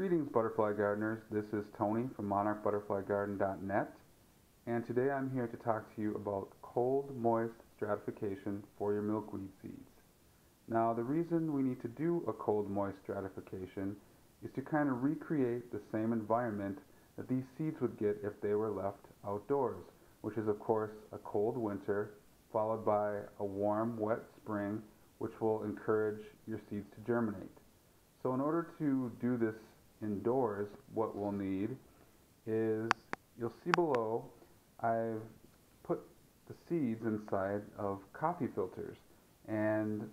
Greetings butterfly gardeners, this is Tony from monarchbutterflygarden.net and today I'm here to talk to you about cold moist stratification for your milkweed seeds. Now the reason we need to do a cold moist stratification is to kind of recreate the same environment that these seeds would get if they were left outdoors, which is of course a cold winter followed by a warm wet spring which will encourage your seeds to germinate. So in order to do this indoors, what we'll need is, you'll see below, I've put the seeds inside of coffee filters. And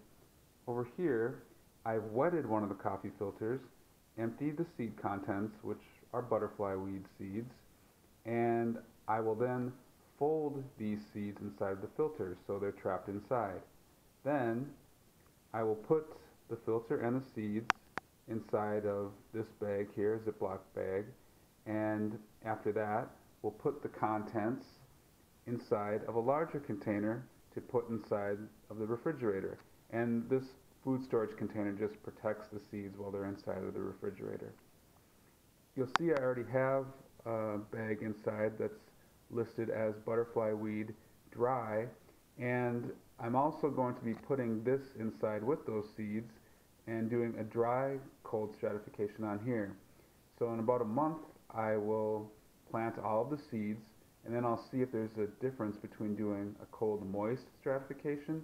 over here, I've wetted one of the coffee filters, emptied the seed contents, which are butterfly weed seeds, and I will then fold these seeds inside the filter so they're trapped inside. Then I will put the filter and the seeds inside of this bag here, Ziploc bag, and after that we'll put the contents inside of a larger container to put inside of the refrigerator. And this food storage container just protects the seeds while they're inside of the refrigerator. You'll see I already have a bag inside that's listed as butterfly weed dry and I'm also going to be putting this inside with those seeds and doing a dry cold stratification on here. So in about a month I will plant all of the seeds and then I'll see if there's a difference between doing a cold moist stratification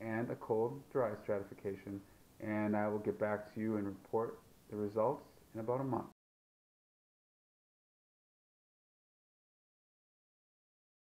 and a cold dry stratification and I will get back to you and report the results in about a month.